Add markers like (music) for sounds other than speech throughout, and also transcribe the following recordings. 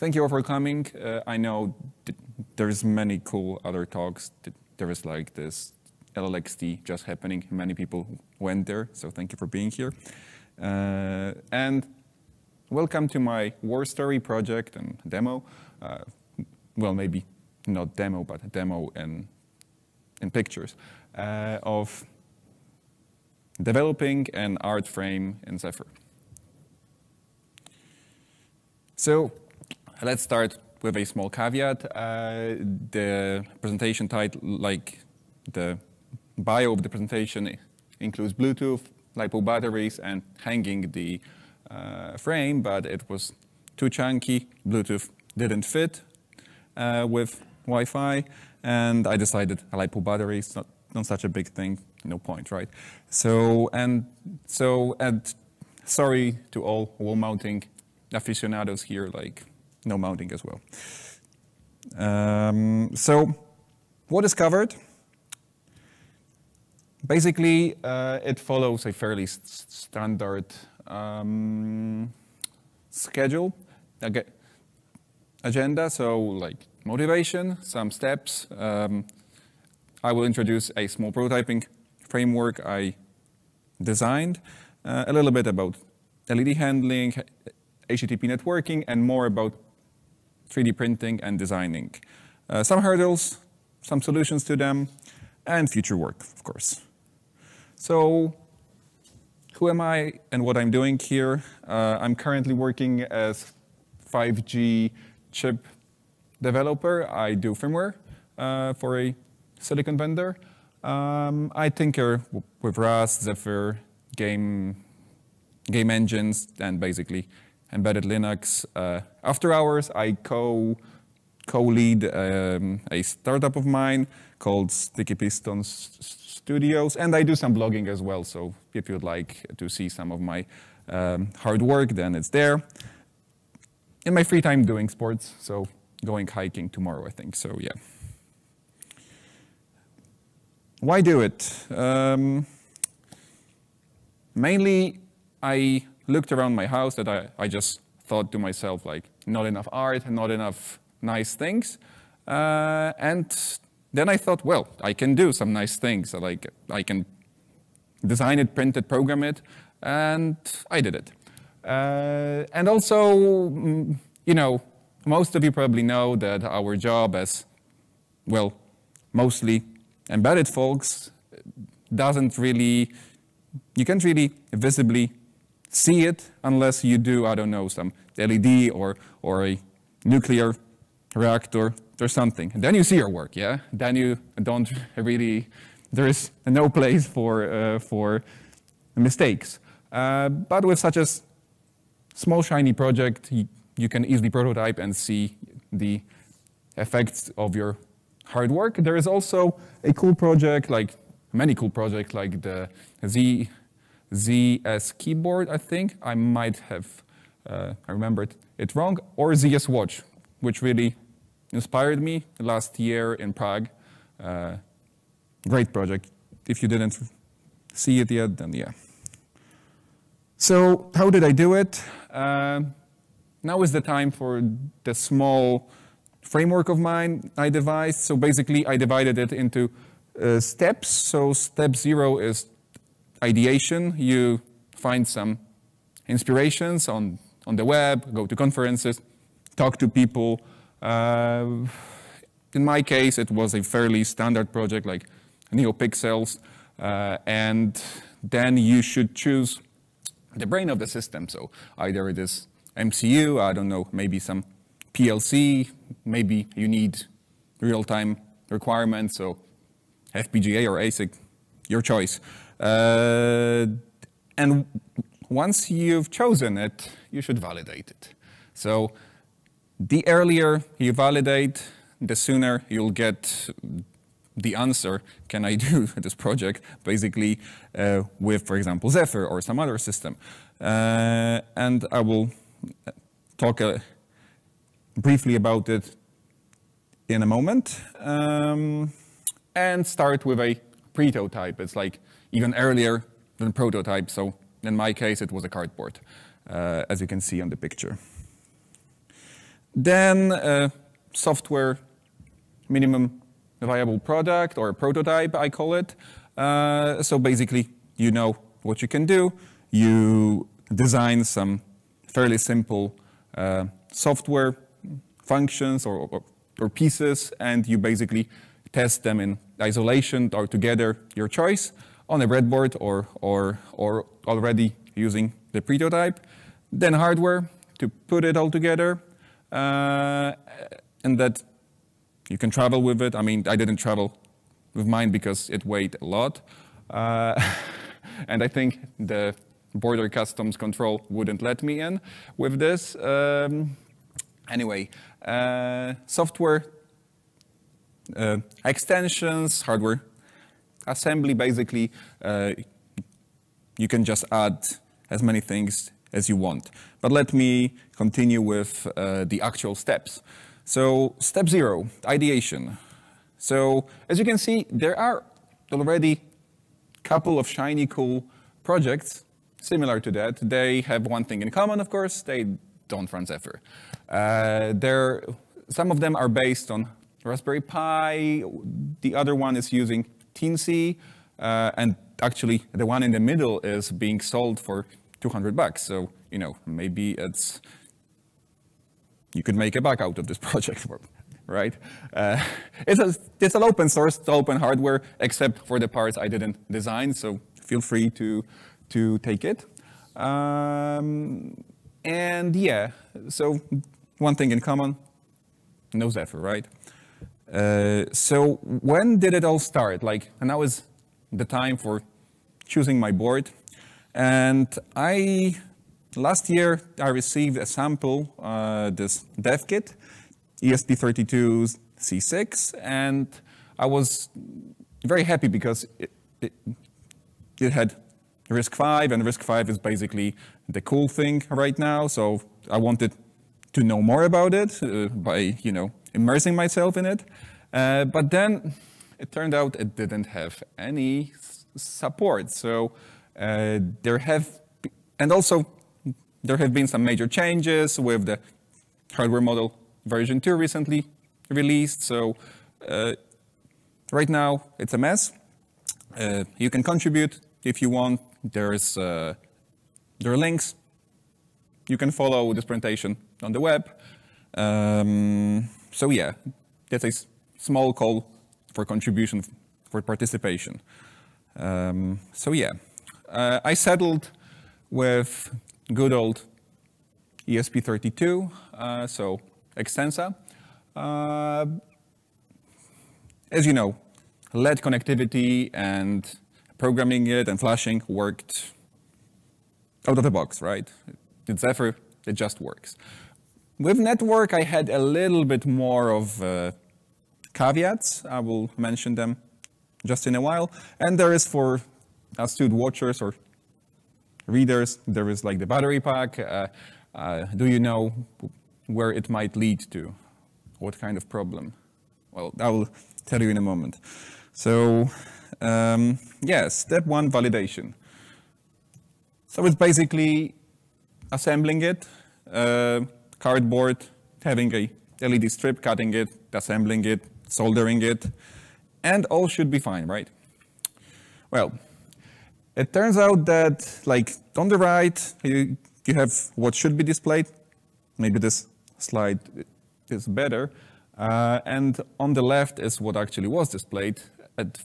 thank you all for coming. Uh, I know there's many cool other talks. There is like this LLXD just happening. Many people went there, so thank you for being here. Uh, and welcome to my war story project and demo. Uh, well, maybe not demo, but a demo in, in pictures uh, of developing an art frame in Zephyr. So let's start with a small caveat. Uh, the presentation title, like the bio of the presentation, includes Bluetooth, LiPo batteries, and hanging the uh, frame, but it was too chunky. Bluetooth didn't fit uh, with Wi-Fi, and I decided LiPo battery is not, not such a big thing, no point, right? So, and so, and sorry to all wall mounting aficionados here, like no mounting as well. Um, so what is covered? Basically, uh, it follows a fairly standard um, schedule, agenda. So like motivation, some steps. Um, I will introduce a small prototyping framework I designed, uh, a little bit about LED handling, HTTP networking, and more about 3D printing and designing. Uh, some hurdles, some solutions to them, and future work, of course. So who am I and what I'm doing here? Uh, I'm currently working as 5G chip developer. I do firmware uh, for a silicon vendor. Um, I tinker with Rust, Zephyr, game, game engines, and basically embedded Linux. Uh, after hours, I co co-lead um, a startup of mine called Sticky Pistons Studios, and I do some blogging as well. So if you'd like to see some of my um, hard work, then it's there. In my free time, doing sports, so going hiking tomorrow, I think. So yeah. Why do it? Um, mainly, I looked around my house that I, I just thought to myself, like, not enough art, and not enough nice things. Uh, and then I thought, well, I can do some nice things. Like, I can design it, print it, program it, and I did it. Uh, and also, mm, you know, most of you probably know that our job as, well, mostly embedded folks doesn't really, you can't really visibly see it unless you do, I don't know, some LED or, or a nuclear reactor or something. And then you see your work, yeah? Then you don't really, there is no place for, uh, for mistakes. Uh, but with such a small shiny project, you, you can easily prototype and see the effects of your hard work. There is also a cool project, like many cool projects, like the Z ZS keyboard, I think. I might have, uh, I remembered it wrong, or ZS watch, which really inspired me last year in Prague. Uh, great project. If you didn't see it yet, then yeah. So how did I do it? Uh, now is the time for the small framework of mine I devised. So basically I divided it into uh, steps. So step zero is ideation, you find some inspirations on, on the web, go to conferences, talk to people. Uh, in my case, it was a fairly standard project like NeoPixels, uh, and then you should choose the brain of the system. So either it is MCU, I don't know, maybe some PLC, maybe you need real-time requirements, so FPGA or ASIC, your choice. Uh, and once you've chosen it, you should validate it. So the earlier you validate, the sooner you'll get the answer, can I do (laughs) this project, basically uh, with, for example, Zephyr or some other system. Uh, and I will talk uh, briefly about it in a moment. Um, and start with a prototype. It's like even earlier than prototype. So in my case, it was a cardboard, uh, as you can see on the picture. then uh, software minimum viable product or prototype, I call it. Uh, so basically, you know what you can do. You design some fairly simple uh, software functions or, or, or, pieces, and you basically test them in isolation or together, your choice, on a breadboard or, or, or already using the prototype. Then hardware to put it all together, uh, and that you can travel with it. I mean, I didn't travel with mine because it weighed a lot. Uh, (laughs) and I think the border customs control wouldn't let me in with this. Um, anyway, uh, software uh, extensions, hardware assembly, basically, uh, you can just add as many things as you want. But let me continue with uh, the actual steps. So step zero, ideation. So as you can see, there are already a couple of shiny, cool projects similar to that. They have one thing in common, of course, they don't run Zephyr. Uh, some of them are based on Raspberry Pi, the other one is using Teensy, uh, and actually the one in the middle is being sold for 200 bucks. So, you know, maybe it's, you could make a buck out of this (laughs) project, right? Uh, it's, a, it's an open source, open hardware, except for the parts I didn't design, so feel free to, to take it. Um, and yeah, so one thing in common, no Zephyr, right? Uh, so when did it all start? Like, and now is the time for choosing my board. And I, last year, I received a sample, uh, this dev kit, ESP32C6, and I was very happy because it, it, it had RISC-V, and RISC-V is basically the cool thing right now, so I wanted to know more about it uh, by, you know, immersing myself in it. Uh, but then it turned out it didn't have any support. So uh, there have, and also there have been some major changes with the hardware model version 2 recently released. So uh, right now it's a mess. Uh, you can contribute if you want. There's, uh, there are links. You can follow this presentation on the web. Um, so yeah, that's a small call for contribution, for participation. Um, so yeah, uh, I settled with good old ESP32, uh, so Xtensa. Uh, as you know, LED connectivity and programming it and flashing worked out of the box, right? It's Zephyr, it just works. With network, I had a little bit more of uh, caveats. I will mention them just in a while. And there is for astute watchers or readers, there is like the battery pack. Uh, uh, do you know where it might lead to? What kind of problem? Well, I will tell you in a moment. So, um, yes, yeah, step one, validation. So it's basically assembling it, uh, cardboard, having a LED strip, cutting it, assembling it, soldering it, and all should be fine, right? Well, it turns out that, like, on the right, you, you have what should be displayed. Maybe this slide is better. Uh, and on the left is what actually was displayed at,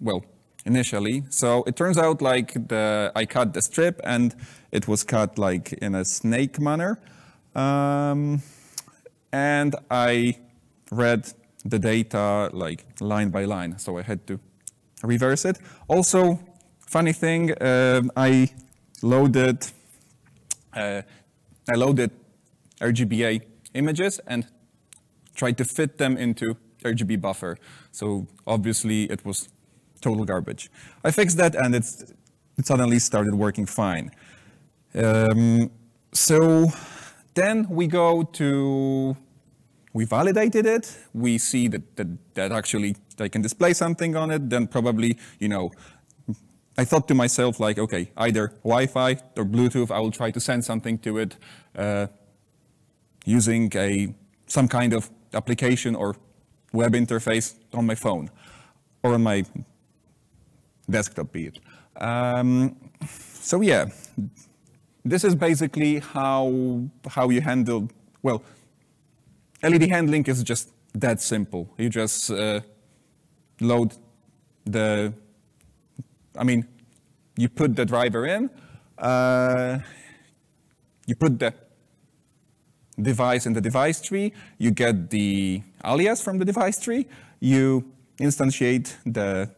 well, initially. So it turns out like the, I cut the strip and it was cut like in a snake manner. Um, and I read the data like line by line. So I had to reverse it. Also, funny thing, uh, I loaded uh, I loaded RGBA images and tried to fit them into RGB buffer. So obviously it was total garbage. I fixed that and it suddenly started working fine. Um, so then we go to we validated it, we see that, that, that actually I can display something on it, then probably, you know, I thought to myself like, okay, either Wi-Fi or Bluetooth, I will try to send something to it uh, using a some kind of application or web interface on my phone or on my desktop, be it. Um, so yeah, this is basically how, how you handle, well, LED handling is just that simple. You just uh, load the, I mean, you put the driver in, uh, you put the device in the device tree, you get the alias from the device tree, you instantiate the,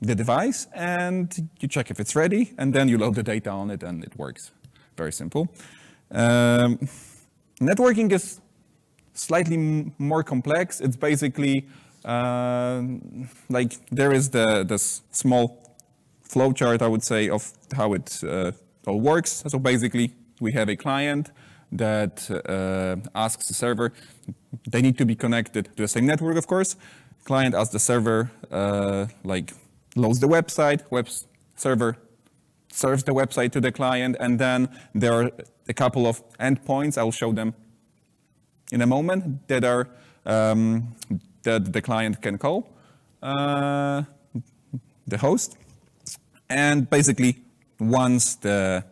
the device, and you check if it's ready, and then you load the data on it, and it works. Very simple. Um, networking is slightly more complex. It's basically uh, like there is the this small flowchart, I would say, of how it uh, all works. So basically, we have a client that uh, asks the server. They need to be connected to the same network, of course. Client asks the server, uh, like, loads the website. Web server serves the website to the client, and then there are a couple of endpoints. I'll show them in a moment that are um, that the client can call uh, the host. And basically, once the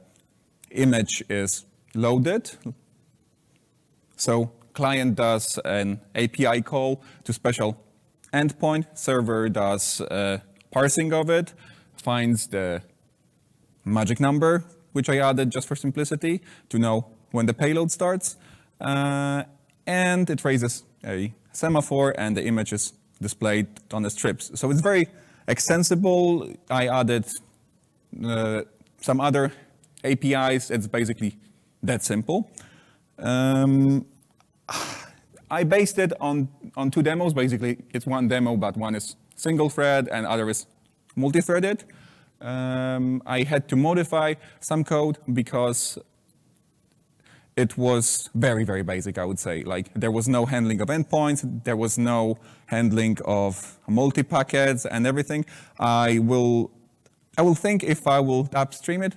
image is loaded, so client does an API call to special endpoint, server does parsing of it, finds the magic number, which I added just for simplicity to know when the payload starts, uh, and it raises a semaphore and the image is displayed on the strips. So it's very extensible. I added uh, some other APIs. It's basically that simple. Um, I based it on, on two demos. Basically, it's one demo, but one is single thread and other is multi-threaded. Um, I had to modify some code because it was very, very basic, I would say. Like there was no handling of endpoints, there was no handling of multi-packets and everything. I will, I will think if I will upstream it,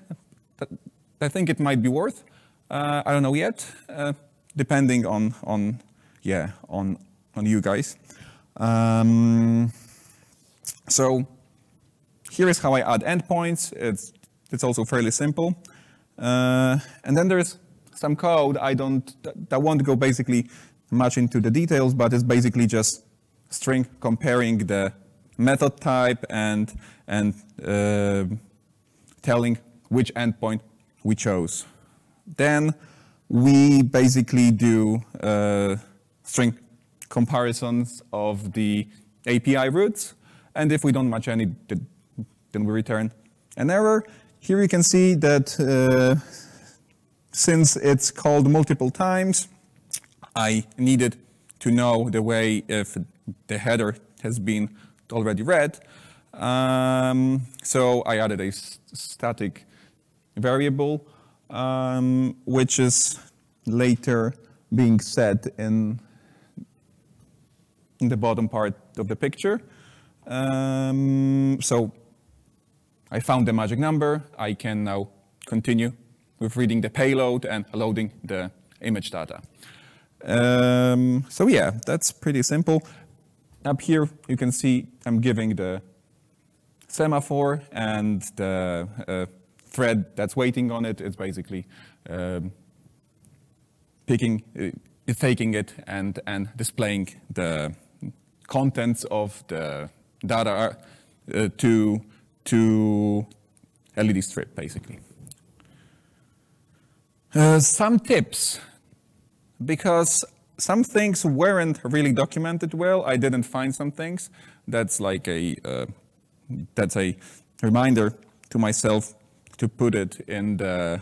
I think it might be worth. Uh, I don't know yet, uh, depending on, on, yeah, on, on you guys. Um, so here is how I add endpoints. It's, it's also fairly simple. Uh, and then there's some code. I don't, that won't go basically much into the details, but it's basically just string comparing the method type and, and uh, telling which endpoint we chose. Then we basically do uh, string comparisons of the API routes. And if we don't match any, then we return an error. Here you can see that uh, since it's called multiple times, I needed to know the way if the header has been already read. Um, so I added a static variable, um, which is later being set in, in the bottom part of the picture. Um, so I found the magic number. I can now continue with reading the payload and loading the image data. Um, so yeah, that's pretty simple. Up here, you can see I'm giving the semaphore and the uh, thread that's waiting on it. It's basically um, picking, uh, taking it and, and displaying the contents of the data uh, to, to LED strip, basically. Uh, some tips, because some things weren't really documented well. I didn't find some things. That's like a uh, that's a reminder to myself to put it in the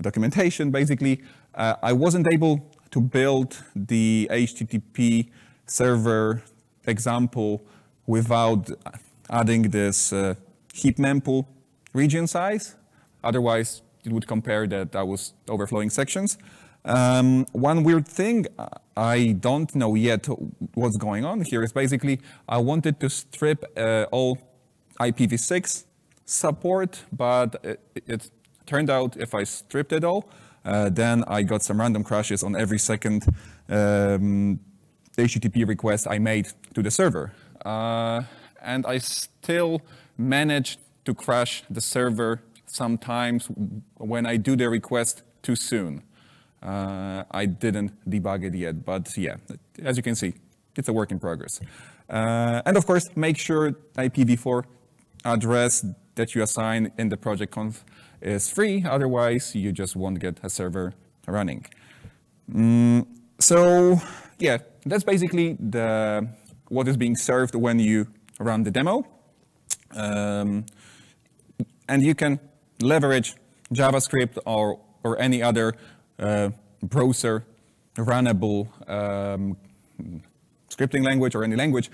documentation. Basically, uh, I wasn't able to build the HTTP server example without adding this uh, heap mempool region size. Otherwise, it would compare that I was overflowing sections. Um, one weird thing I don't know yet what's going on here is basically I wanted to strip uh, all IPv6 support, but it, it, turned out if I stripped it all, Uh, then I got some random crashes on every second um, HTTP request I made to the server. Uh, and I still managed to crash the server sometimes when I do the request too soon. Uh, I didn't debug it yet, but yeah, as you can see, it's a work in progress. Uh, and of course, make sure IPv4 address that you assign in the project conf is free, otherwise you just won't get a server running. Mm, so yeah, that's basically the what is being served when you run the demo. Um, and you can leverage JavaScript or, or any other uh, browser runnable um, scripting language or any language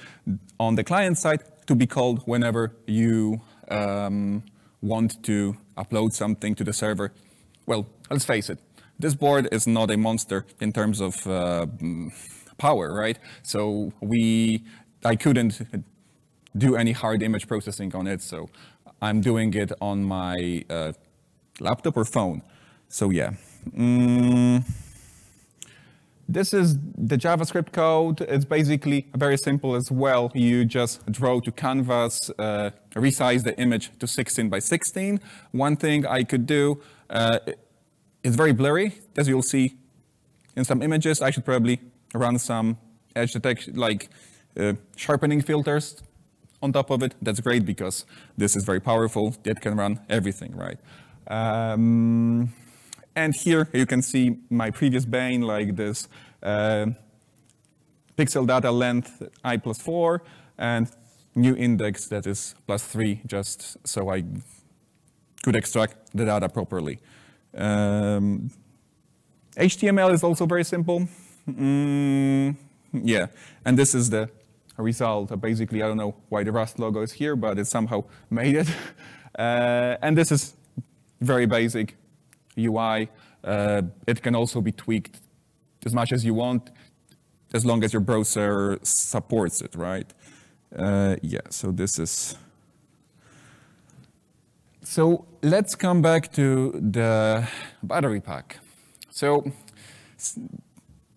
on the client side to be called whenever you um, want to upload something to the server. Well, let's face it, this board is not a monster in terms of uh, power, right? So we, I couldn't do any hard image processing on it, so I'm doing it on my uh, laptop or phone. So yeah. Mm. This is the JavaScript code. It's basically very simple as well. You just draw to canvas, uh, resize the image to 16 by 16. One thing I could do, uh, it's very blurry, as you'll see in some images. I should probably run some edge detection, like uh, sharpening filters on top of it. That's great because this is very powerful. It can run everything, right? Um, and here you can see my previous Bane, like this uh, pixel data length i plus 4 and new index that is plus 3, just so I could extract the data properly. Um, HTML is also very simple. Mm, yeah, and this is the result. Basically, I don't know why the Rust logo is here, but it somehow (laughs) made it. Uh, and this is very basic UI. Uh, it can also be tweaked as much as you want, as long as your browser supports it, right? Uh, yeah, so this is... So let's come back to the battery pack. So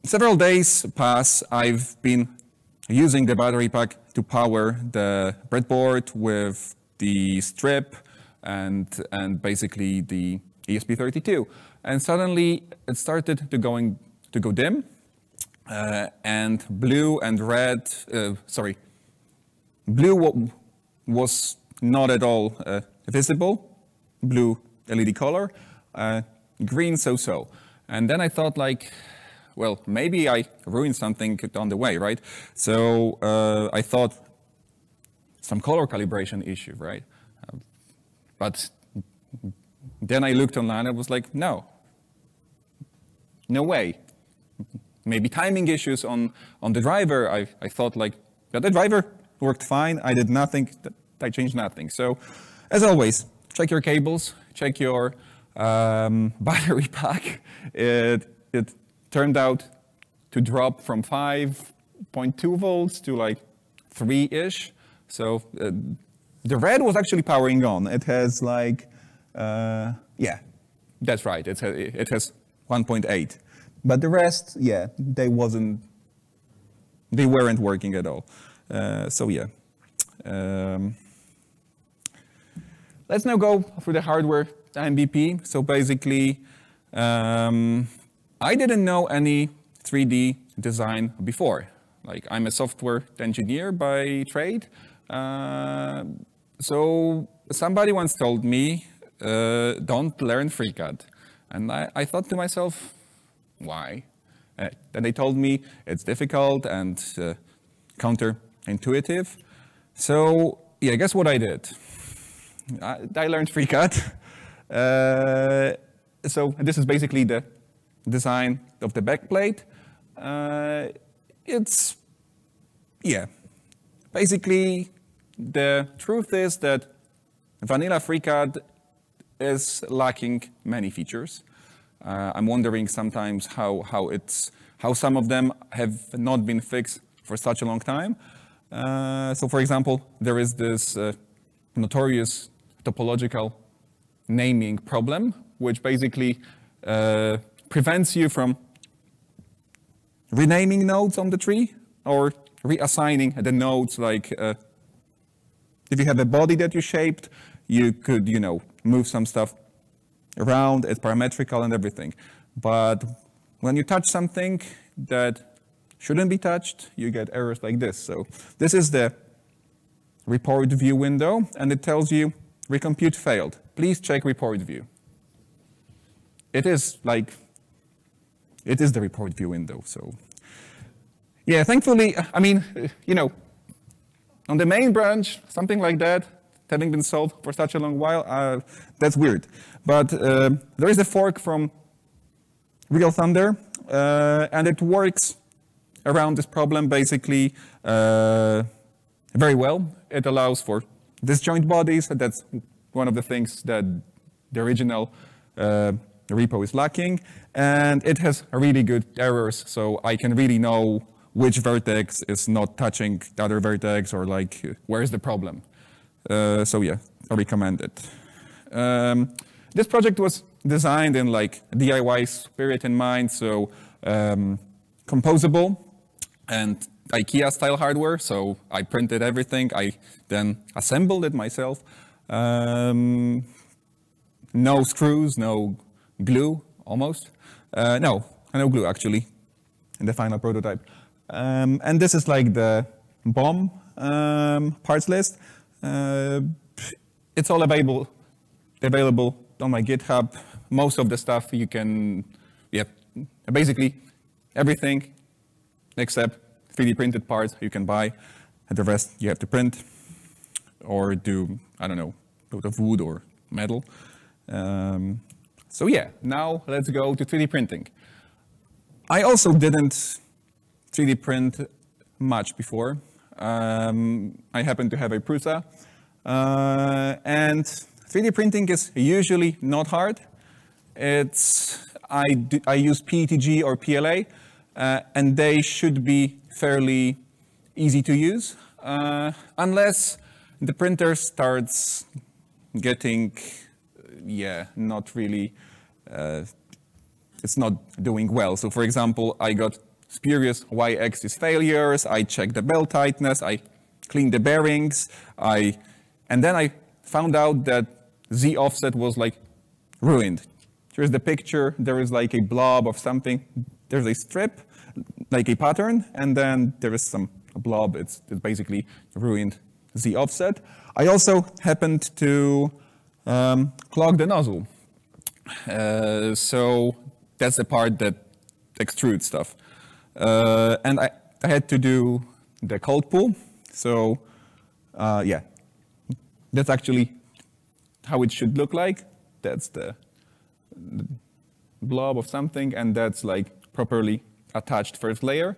several days pass, I've been using the battery pack to power the breadboard with the strip and, and basically the ESP32. And suddenly it started to, going, to go dim, uh, and blue and red, uh, sorry, blue was not at all uh, visible, blue LED color, uh, green so-so. And then I thought like, well, maybe I ruined something on the way, right? So uh, I thought some color calibration issue, right? Uh, but then I looked online, I was like, no, no way. Maybe timing issues on, on the driver. I, I thought like, yeah, the driver worked fine. I did nothing, I changed nothing. So as always, check your cables, check your um, (laughs) battery pack. It, it turned out to drop from 5.2 volts to like 3-ish. So uh, the red was actually powering on. It has like uh, yeah, that's right. It's a, it has 1.8. But the rest, yeah, they wasn't, they weren't working at all. Uh, so yeah. Um, let's now go through the hardware MVP. So basically, um, I didn't know any 3D design before. Like I'm a software engineer by trade. Uh, so somebody once told me uh, don't learn FreeCAD. And I, I, thought to myself, why? Uh, then they told me it's difficult and uh, counterintuitive. So yeah, guess what I did? I, I learned FreeCAD. (laughs) Uh, so this is basically the design of the backplate. Uh, it's, yeah, basically the truth is that vanilla FreeCAD is lacking many features. Uh, I'm wondering sometimes how, how, it's, how some of them have not been fixed for such a long time. Uh, so for example, there is this uh, notorious topological naming problem, which basically uh, prevents you from renaming nodes on the tree or reassigning the nodes like uh, if you have a body that you shaped, you could, you know, move some stuff around, it's parametrical and everything. But when you touch something that shouldn't be touched, you get errors like this. So this is the report view window, and it tells you recompute failed. Please check report view. It is like, it is the report view window, so. Yeah, thankfully, I mean, you know, on the main branch, something like that, having been solved for such a long while, uh, that's weird. But uh, there is a fork from Real Thunder, uh, and it works around this problem basically uh, very well. It allows for disjoint bodies. That's one of the things that the original uh, repo is lacking. And it has really good errors, so I can really know which vertex is not touching the other vertex or like where's the problem. Uh, so yeah, I recommend it. Um, this project was designed in like DIY spirit in mind, so um, composable and IKEA style hardware. So I printed everything. I then assembled it myself. Um, no screws, no glue, almost. Uh, no, no glue actually in the final prototype. Um, and this is like the bomb um, parts list. Uh, it's all available, available on my GitHub. Most of the stuff you can, yeah, basically everything except 3D printed parts you can buy. And the rest you have to print or do, I don't know, out of wood or metal. Um, so yeah, now let's go to 3D printing. I also didn't 3D print much before. Um, I happen to have a Prusa. Uh, and 3D printing is usually not hard. It's, I, do, I use PETG or PLA, uh, and they should be fairly easy to use, uh, unless the printer starts getting, yeah, not really, it's not doing well. So for example, I got spurious y-axis failures, I checked the belt tightness, I cleaned the bearings, I, and then I found out that Z offset was like ruined. Here's the picture, there is like a blob of something, there's a strip, like a pattern, and then there is some blob. It's, it's basically ruined Z offset. I also happened to um, clog the nozzle. Uh, so that's the part that extrudes stuff. Uh, and I, I had to do the cold pull. So uh, yeah, that's actually how it should look like. That's the, the blob of something, and that's like properly attached first layer.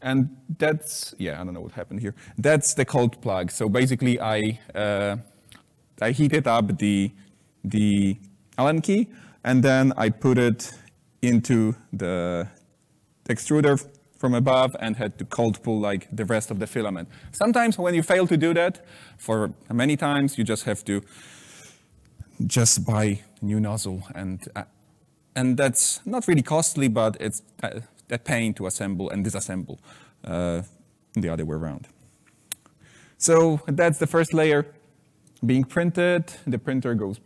And that's, yeah, I don't know what happened here. That's the cold plug. So basically I, uh, I heated up the, the Allen key, and then I put it into the extruder from above and had to cold pull like the rest of the filament. Sometimes when you fail to do that, for many times you just have to just buy a new nozzle and uh, and that's not really costly, but it's uh, a pain to assemble and disassemble uh, the other way around. So that's the first layer being printed. The printer goes.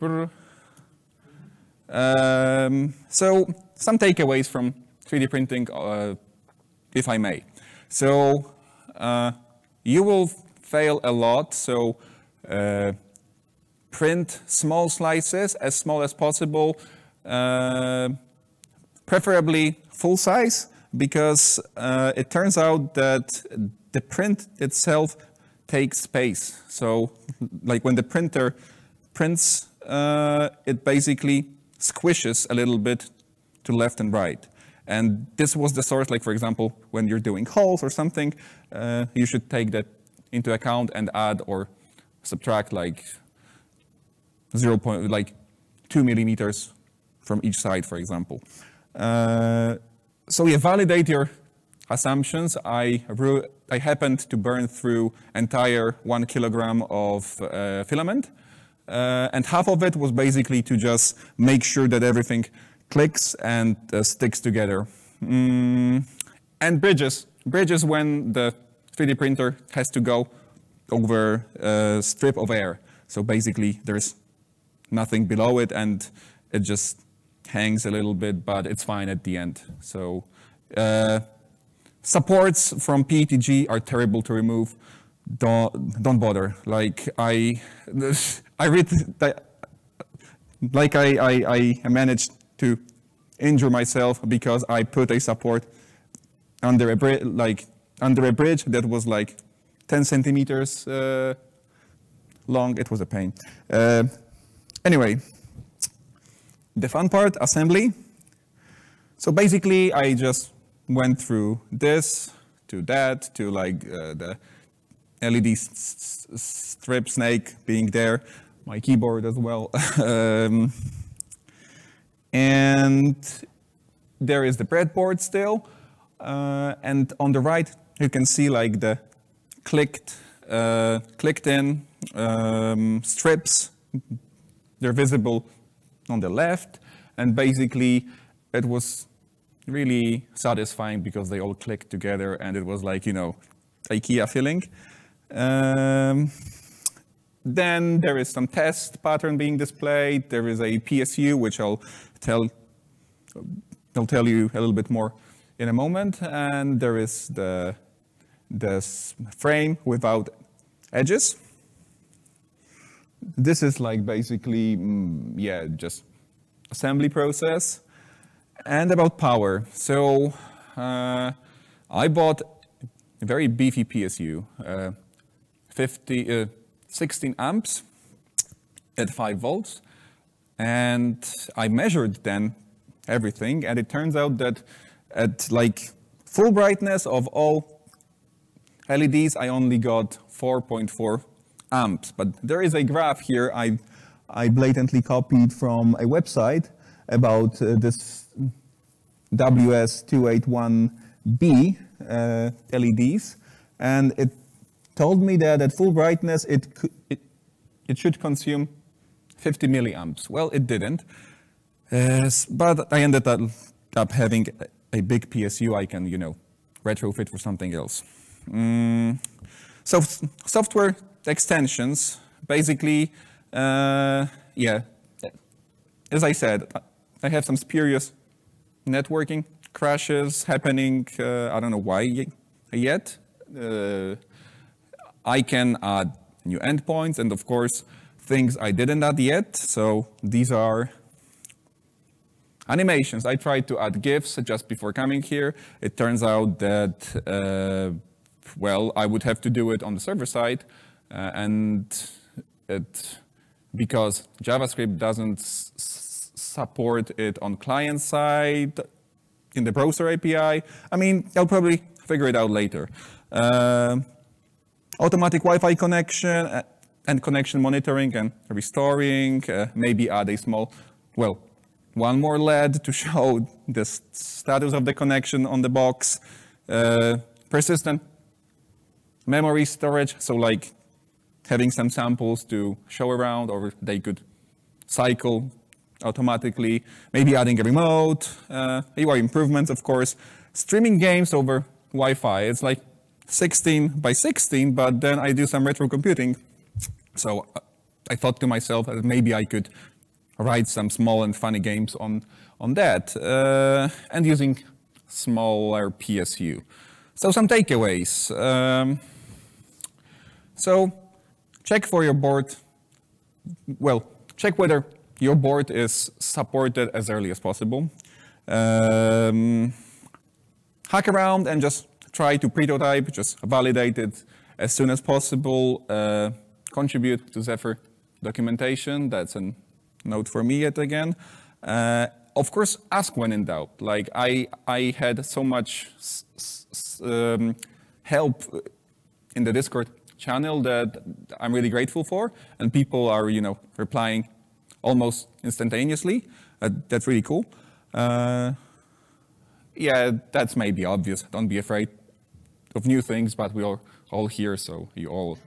Um, so some takeaways from 3D printing, uh, if I may. So uh, you will fail a lot. So uh, print small slices as small as possible, uh, preferably full size because uh, it turns out that the print itself takes space. So like when the printer prints, uh, it basically squishes a little bit to left and right. And this was the source, like for example, when you're doing holes or something, uh, you should take that into account and add or subtract like 0. Point, like 2 millimeters from each side, for example. Uh, so yeah, validate your assumptions. I, I happened to burn through entire one kilogram of uh, filament. Uh, and half of it was basically to just make sure that everything clicks and uh, sticks together. Mm, and bridges. Bridges when the 3D printer has to go over a strip of air. So basically there's nothing below it and it just hangs a little bit, but it's fine at the end. So uh, supports from PETG are terrible to remove. Don't, don't bother. Like I, I read, like I, I, I managed to injure myself because I put a support under a bridge, like under a bridge that was like 10 centimeters uh, long. It was a pain. Uh, anyway, the fun part, assembly. So basically, I just went through this to that to like uh, the LED strip snake being there, my keyboard as well. (laughs) um, and there is the breadboard still. Uh, and on the right, you can see like the clicked, uh, clicked in um, strips. They're visible on the left. And basically, it was really satisfying because they all clicked together and it was like, you know, IKEA feeling. Um, then there is some test pattern being displayed. There is a PSU, which I'll tell, I'll tell you a little bit more in a moment. And there is the, the frame without edges. This is like basically, mm, yeah, just assembly process. And about power. So uh, I bought a very beefy PSU, uh, 50, uh, 16 amps at 5 volts. And I measured then everything, and it turns out that at like full brightness of all LEDs, I only got 4.4 amps. But there is a graph here I, I blatantly copied from a website about uh, this WS281B uh, LEDs, and it told me that at full brightness it, it, it should consume 50 milliamps. Well, it didn't, uh, but I ended up having a big PSU I can, you know, retrofit for something else. Mm. So software extensions, basically, uh, yeah, as I said, I have some spurious networking crashes happening, uh, I don't know why yet. Uh, I can add new endpoints and of course things I didn't add yet. So these are animations. I tried to add GIFs just before coming here. It turns out that, uh, well, I would have to do it on the server side uh, and it, because JavaScript doesn't support it on client side in the browser API. I mean, I'll probably figure it out later. Uh, automatic Wi-Fi connection uh, and connection monitoring and restoring, uh, maybe add a small, well, one more LED to (laughs) show the status of the connection on the box. Uh, persistent memory storage, so like having some samples to show around or they could cycle automatically, maybe adding a remote, uh, UI improvements, of course. Streaming games over Wi-Fi, it's like 16 by 16, but then I do some retro computing. So I thought to myself that maybe I could write some small and funny games on, on that, uh, and using smaller PSU. So some takeaways. Um, so check for your board, well, check whether your board is supported as early as possible. Um, hack around and just try to prototype, just validate it as soon as possible. Uh, contribute to Zephyr documentation. That's a note for me yet again. Uh, of course, ask when in doubt. Like I, I had so much um, help in the Discord channel that I'm really grateful for, and people are, you know, replying almost instantaneously. Uh, that's really cool. Uh, yeah, that's maybe obvious. Don't be afraid of new things, but we are all here, so you all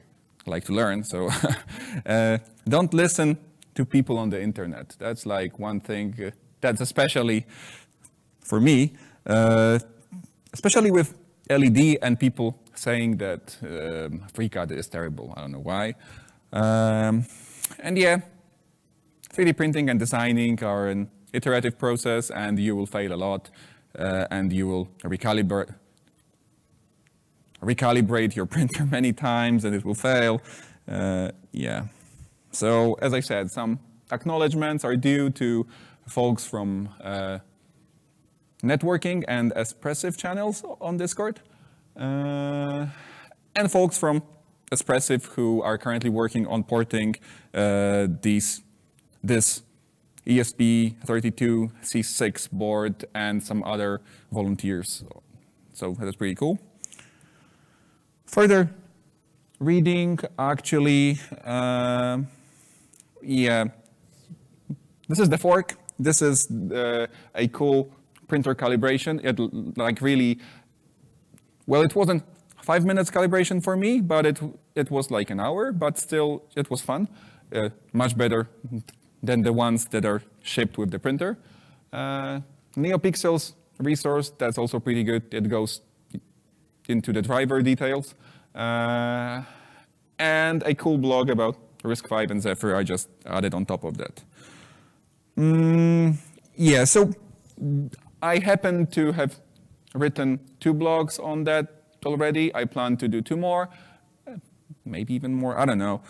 like to learn. So (laughs) uh, don't listen to people on the internet. That's like one thing that's especially for me, uh, especially with LED and people saying that um, FreeCAD is terrible. I don't know why. Um, and yeah, 3D printing and designing are an iterative process and you will fail a lot uh, and you will recalibrate recalibrate your printer (laughs) many times and it will fail. Uh, yeah. So as I said, some acknowledgements are due to folks from uh, networking and Espressif channels on Discord, uh, and folks from Espressif who are currently working on porting uh, these, this ESP32 C6 board and some other volunteers. So that's pretty cool. Further reading, actually, uh, yeah, this is the fork. This is uh, a cool printer calibration. It like really, well, it wasn't five minutes calibration for me, but it, it was like an hour, but still it was fun. Uh, much better than the ones that are shipped with the printer. Uh, NeoPixels resource, that's also pretty good. It goes into the driver details. Uh, and a cool blog about RISC-V and Zephyr I just added on top of that. Mm, yeah, so I happen to have written two blogs on that already. I plan to do two more, maybe even more, I don't know.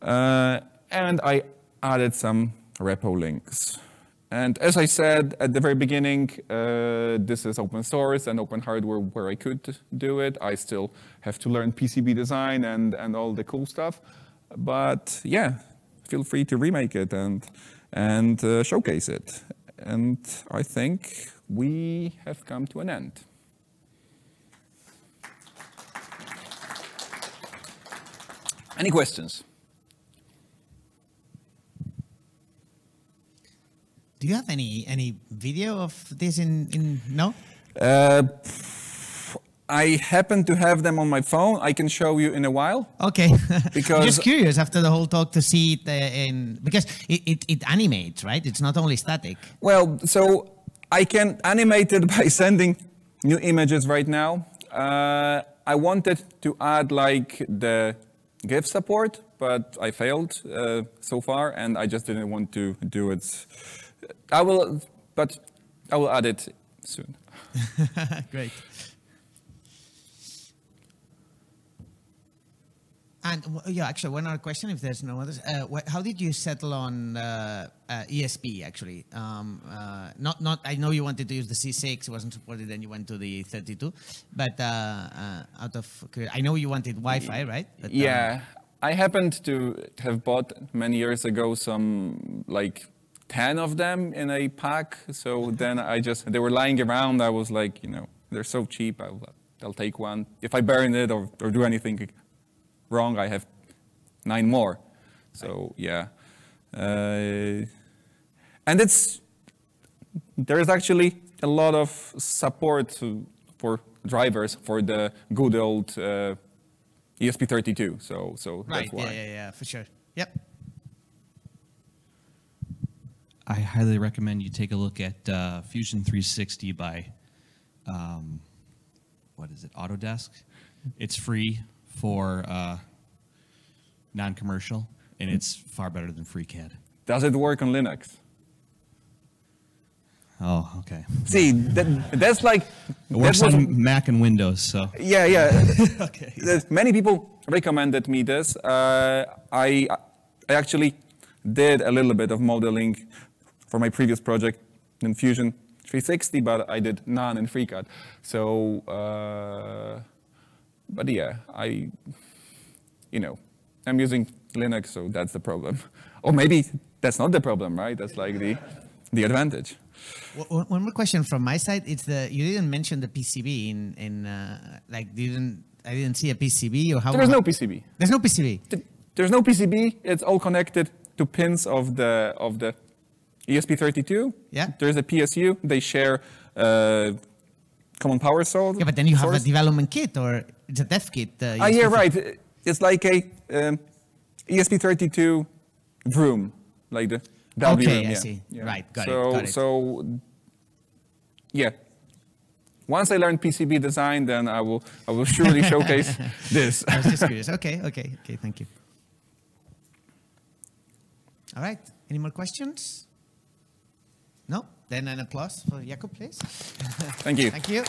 Uh, and I added some repo links. And as I said at the very beginning, uh, this is open source and open hardware where I could do it. I still have to learn PCB design and, and all the cool stuff. But yeah, feel free to remake it and, and uh, showcase it. And I think we have come to an end. Any questions? Do you have any any video of this in in no? Uh, I happen to have them on my phone. I can show you in a while. Okay. (laughs) Because just curious after the whole talk to see it uh, in because it, it, it animates, right? It's not only static. Well, so I can animate it (laughs) by sending new images right now. Uh, I wanted to add like the GIF support, but I failed uh, so far, and I just didn't want to do it. I will, but I will add it soon. (laughs) Great. And yeah, actually, one other question, if there's no others. Uh, how did you settle on uh, uh, ESP? Actually, um, uh, not not. I know you wanted to use the C6, it wasn't supported, then you went to the 32. But uh, uh, out of, I know you wanted Wi-Fi, right? But, yeah, um, I happened to have bought many years ago some like 10 of them in a pack. So then I just, they were lying around. I was like, you know, they're so cheap. I'll, I'll take one. If I burn it or, or do anything wrong, I have nine more. So yeah. Uh, and it's, there is actually a lot of support to, for drivers for the good old uh, ESP32. So, so right. that's why. Yeah, yeah, yeah, for sure. Yep. I highly recommend you take a look at uh, Fusion 360 by, um, what is it, Autodesk. It's free for uh, non-commercial, and it's far better than FreeCAD. Does it work on Linux? Oh, okay. See, that, that's like it works that on Mac and Windows. So yeah, yeah. (laughs) okay. Many people recommended me this. Uh, I I actually did a little bit of modeling for my previous project in Fusion 360, but I did none in FreeCAD. So, uh, but yeah, I, you know, I'm using Linux, so that's the problem. (laughs) Or maybe that's not the problem, right? That's like the, the advantage. One more question from my side. It's the you didn't mention the PCB in in uh, like didn't I didn't see a PCB or how. There is no PCB. There's no PCB. There's no PCB. It's all connected to pins of the of the ESP32. Yeah. There's a PSU. They share uh, common power source. Yeah, but then you have a development kit or it's a dev kit. Uh, ah, yeah, right. It's like a um, ESP32 WROOM, like the be Okay, them, I yeah. see. Yeah. Right, got it, so, got it. So, yeah. Once I learn PCB design, then I will I will surely (laughs) showcase this. I was just curious. Okay, okay, okay. Thank you. All right. Any more questions? No? Then an applause for Jakub, please. Thank you. Thank you.